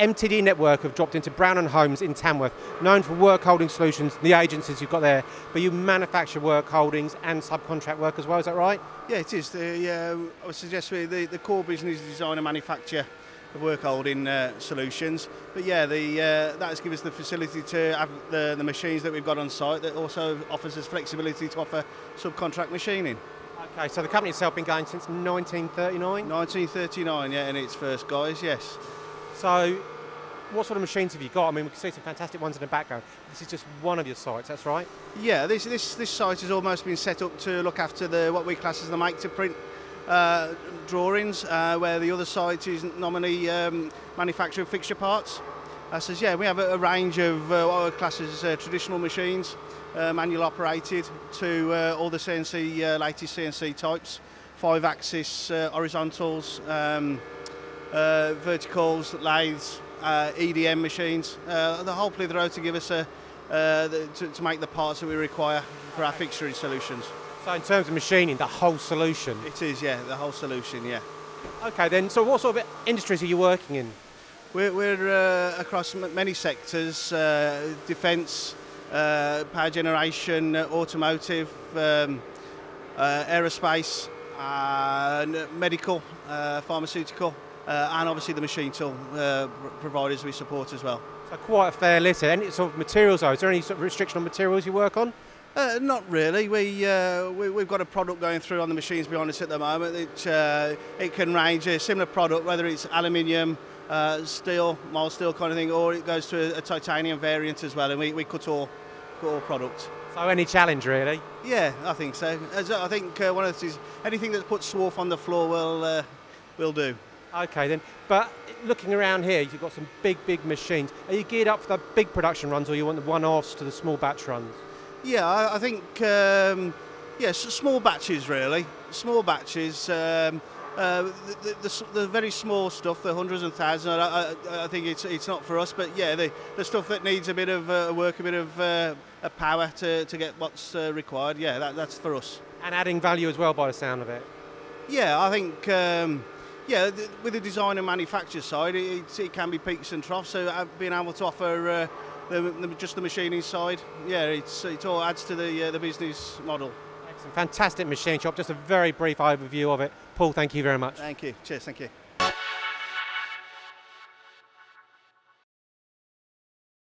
MTD Network have dropped into Brown and Holmes in Tamworth, known for work holding solutions, the agencies you've got there, but you manufacture work holdings and subcontract work as well, is that right? Yeah, it is. The, uh, I would suggest the, the core business is design and manufacture of work holding uh, solutions. But yeah, the, uh, that has given us the facility to have the, the machines that we've got on site that also offers us flexibility to offer subcontract machining. Okay, so the company itself been going since 1939? 1939, yeah, in its first guise, yes. So, what sort of machines have you got? I mean, we can see some fantastic ones in the background. This is just one of your sites, that's right? Yeah, this, this, this site has almost been set up to look after the what we class as the make to print uh, drawings, uh, where the other site is nominally um, manufacturing fixture parts. Uh, so yeah, we have a, a range of uh, what we class as uh, traditional machines, uh, manual operated, to uh, all the CNC, latest CNC types, five axis horizontals, um, uh, verticals, lathes, uh, EDM machines, uh, the whole plethora to give us a, uh, the, to, to make the parts that we require for our fixturing solutions. So, in terms of machining, the whole solution. It is, yeah, the whole solution, yeah. Okay, then, so what sort of industries are you working in? We're, we're uh, across m- many sectors, uh, defence, uh, power generation, automotive, um, uh, aerospace, uh, medical, uh, pharmaceutical, uh, and obviously the machine tool uh, providers we support as well. So, quite a fair list. Any sort of materials, though? Is there any sort of restriction on materials you work on? Uh, not really. We, uh, we we've got a product going through on the machines. behind us at the moment, it uh, it can range a similar product, whether it's aluminium, uh, steel, mild steel kind of thing, or it goes to a, a titanium variant as well. And we, we cut all cut all products. So, any challenge, really? Yeah, I think so. As I think uh, one of these anything that puts swarf on the floor will uh, will do. Okay, then. But looking around here, you've got some big, big machines. Are you geared up for the big production runs, or you want the one offs to the small batch runs? Yeah, I, I think um, yes, small batches really. Small batches. Um, uh, the, the, the, the very small stuff, the hundreds and thousands, I, I, I think it's it's not for us. But yeah, the, the stuff that needs a bit of uh, work, a bit of uh, a power to, to get what's uh, required. Yeah, that, that's for us. And adding value as well, by the sound of it. Yeah, I think. Um, yeah, th- with the design and manufacture side, it, it, it can be peaks and troughs. So uh, being able to offer uh, the, the, just the machining side, yeah, it's it all adds to the uh, the business model. Excellent. Fantastic machine shop. Just a very brief overview of it. Paul, thank you very much. Thank you. Cheers. Thank you.